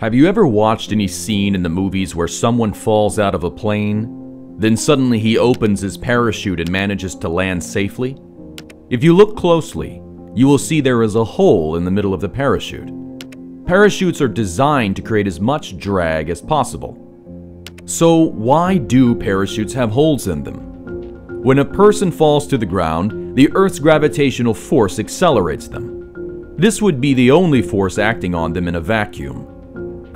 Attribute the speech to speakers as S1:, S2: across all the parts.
S1: Have you ever watched any scene in the movies where someone falls out of a plane, then suddenly he opens his parachute and manages to land safely? If you look closely, you will see there is a hole in the middle of the parachute. Parachutes are designed to create as much drag as possible. So why do parachutes have holes in them? When a person falls to the ground, the Earth's gravitational force accelerates them. This would be the only force acting on them in a vacuum.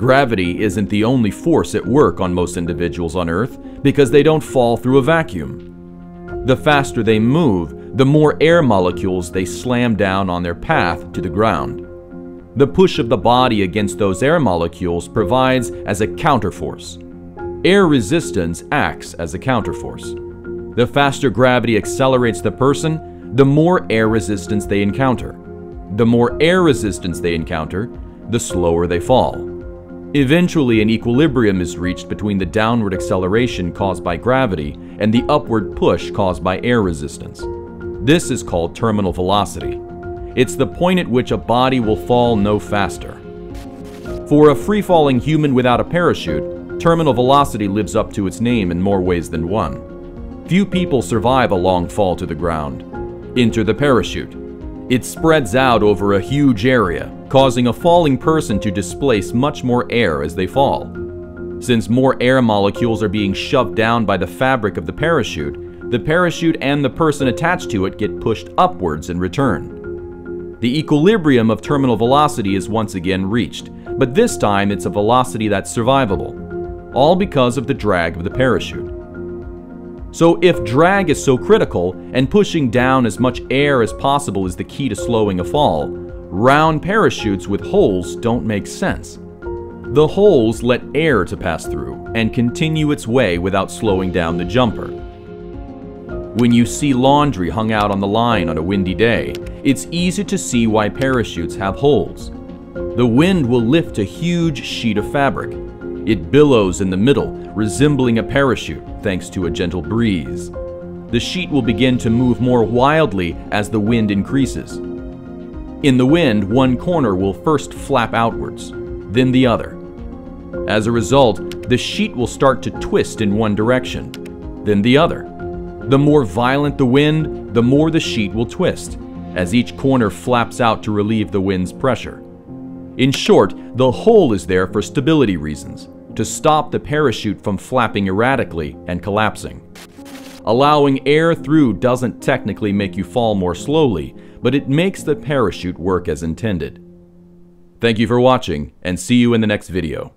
S1: Gravity isn't the only force at work on most individuals on Earth because they don't fall through a vacuum. The faster they move, the more air molecules they slam down on their path to the ground. The push of the body against those air molecules provides as a counterforce. Air resistance acts as a counterforce. The faster gravity accelerates the person, the more air resistance they encounter. The more air resistance they encounter, the slower they fall. Eventually, an equilibrium is reached between the downward acceleration caused by gravity and the upward push caused by air resistance. This is called terminal velocity. It's the point at which a body will fall no faster. For a free-falling human without a parachute, terminal velocity lives up to its name in more ways than one. Few people survive a long fall to the ground. Enter the parachute. It spreads out over a huge area, causing a falling person to displace much more air as they fall. Since more air molecules are being shoved down by the fabric of the parachute, the parachute and the person attached to it get pushed upwards in return. The equilibrium of terminal velocity is once again reached, but this time it's a velocity that's survivable, all because of the drag of the parachute. So if drag is so critical, and pushing down as much air as possible is the key to slowing a fall, round parachutes with holes don't make sense. The holes let air to pass through and continue its way without slowing down the jumper. When you see laundry hung out on the line on a windy day, it's easy to see why parachutes have holes. The wind will lift a huge sheet of fabric. It billows in the middle, resembling a parachute thanks to a gentle breeze. The sheet will begin to move more wildly as the wind increases. In the wind, one corner will first flap outwards, then the other. As a result, the sheet will start to twist in one direction, then the other. The more violent the wind, the more the sheet will twist, as each corner flaps out to relieve the wind's pressure. In short, the hole is there for stability reasons, to stop the parachute from flapping erratically and collapsing. Allowing air through doesn't technically make you fall more slowly, but it makes the parachute work as intended. Thank you for watching, and see you in the next video.